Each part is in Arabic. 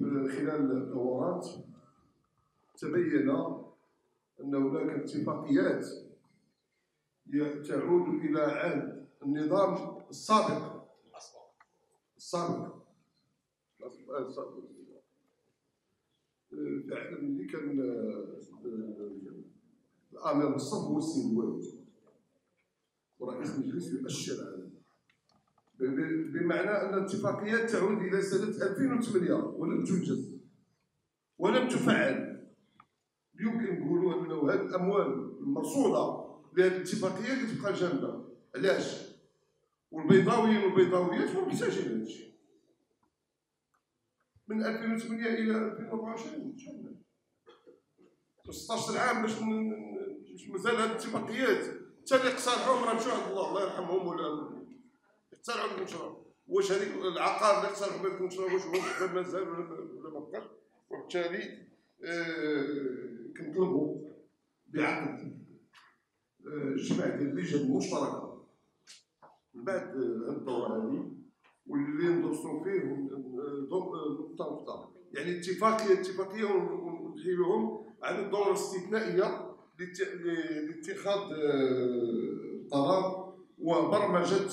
خلال الدورات تبين أن هناك اتفاقيات تعود إلى عهد النظام السابق. السابق. اللي كان الأمير مصطفى هو الوالد ورئيس المجلس يؤشر على بمعنى أن الاتفاقيات تعود إلى سنة 2008 ولم تنجز ولم تفعل. يمكن نقولوا أنه هذه الأموال المرصوده لهذه الاتفاقية كتبقى جامدة. علاش؟ والبيضاويين والبيضاويات ما محتاجين هذا الشيء. من 2008 إلى 2024 شحال 16 عام باش مازال هاد الاتفاقيات. حتى اللي اقترحوهم راه مشاو عند الله الله يرحمهم ولا اقترحوا المشروع واش هذيك العقار اللي اقترحوا بهذيك المشروع واش هو مازال ولا ما بقاش؟ وبالتالي آه كنطلبوا بعقد آه جمع ديال اللجان المشتركة. من بعد الدورة هذه واللي ندرسوا فيه نقطه نقطه يعني اتفاقية اتفاقيه ونحيلهم على الدورة الاستثنائية لاتخاذ آه، قرار وبرمجة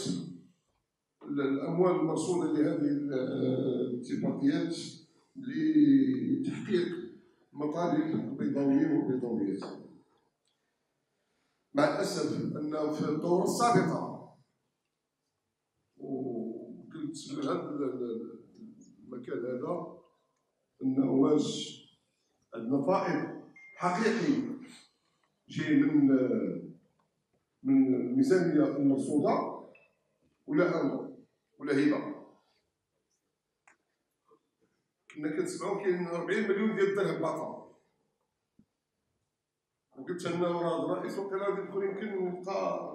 الأموال المرصوده لهذه الاتفاقيات لتحقيق مطالب البيضاويين والبيضاويات مع الأسف أن في الدورة السابقة وقلت هذا المكان هذا انه واش عندنا فائض حقيقي جاي من من الميزانيه المرصودة ولا أمر. ولا هبه كنا كنسمعوا كاين 40 مليون ديال الدرهم باقا وقلت أنا راه الرئيس وقال غادي ندخل يمكن نلقى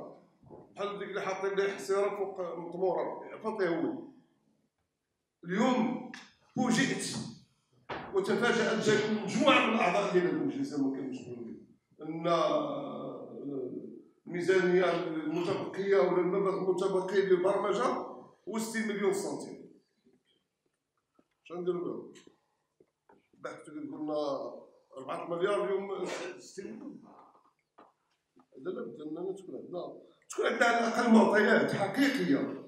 بحال ديك اللي حاطين ليه حصيرة فوق مطمورة. فاطيه هو. اليوم فوجئت وتفاجأت مجموعة من الأعضاء ديال المجلس ما كانوش أن الميزانية المتبقية ولا المبلغ المتبقي للبرمجة هو 60 مليون سنتيم شنو نديرو؟ بعد قلنا 4 مليار اليوم 60 مليون هذا لابد أننا تكون عندنا تكون عندنا على الأقل معطيات حقيقية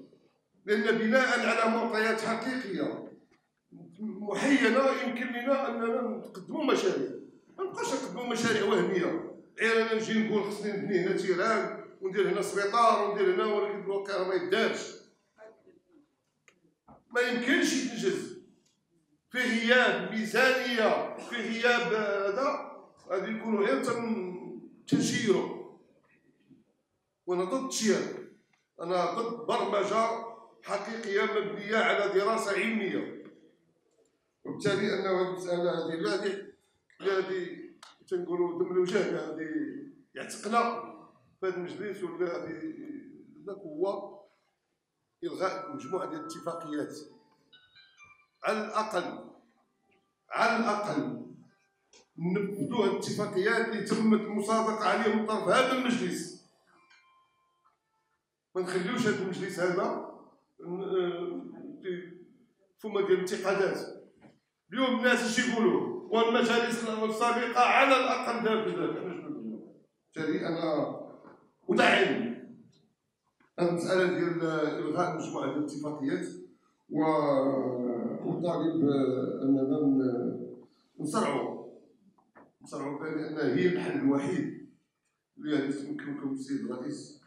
لأن بناء على معطيات حقيقية محينة يمكن لنا أننا نقدموا مشاريع. ما نبقاش نقدموا مشاريع وهمية. غير أنا نجي نقول خصني نبني هنا تيران وندير هنا سبيطار وندير هنا ولكن الواقع ما يدارش. ما يمكنش يتنجز في غياب ميزانية في غياب هذا غادي يكونوا غير تنشيروا وأنا ضد التشير أنا ضد برمجة حقيقية مبنية على دراسة علمية. وبالتالي انه المسألة هذه هذه هذه تنقولوا دم الوجه هذه يعتقنا. في هذا المجلس ولا هذه هو إلغاء مجموعة ديال الاتفاقيات. على الأقل على الأقل نفذوا الاتفاقيات اللي تمت المصادقه عليها من طرف هذا المجلس. ما نخليوش هذا المجلس هذا فما ديال الانتقادات. اليوم الناس اش يقولوا؟ والمجالس السابقة على الأقل دار بذلك. بالتالي أنا أدعم المسألة ديال إلغاء مجموعه الاتفاقيات وأطالب أننا نصرعوا. نصرعوا بها لأنها هي الحل الوحيد اللي غادي تمكنكم السيد الرئيس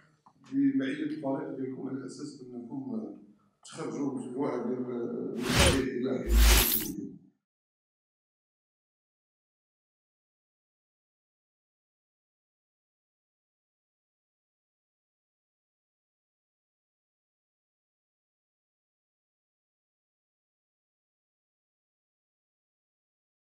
بمعية الفريق ديالكم على أساس أنكم تخرجوا مجموعة ديال المشاريع إلى